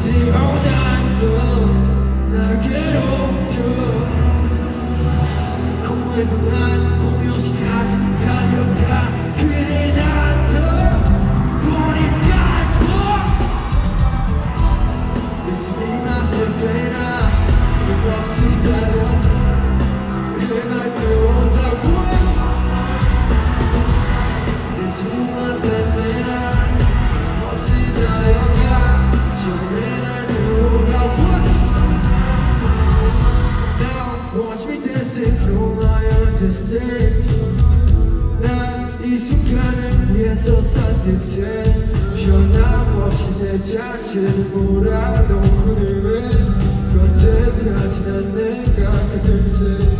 알지 못한 또날 괴롭혀. 공부해도 난 to stage 난이 순간을 위해서 산뜻해 변함없이 내 자신을 몰아놓고 그는 언제까지나 내가 그들 듯